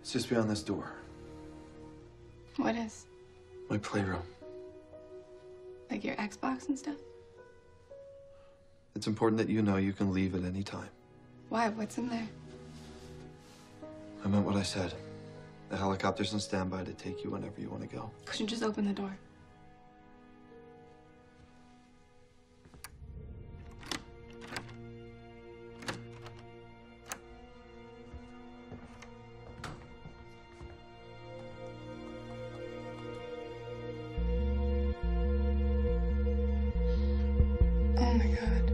It's just beyond this door. What is? My playroom. Like your Xbox and stuff? It's important that you know you can leave at any time. Why? What's in there? I meant what I said. The helicopter's on standby to take you whenever you want to go. Couldn't you just open the door? Oh my god.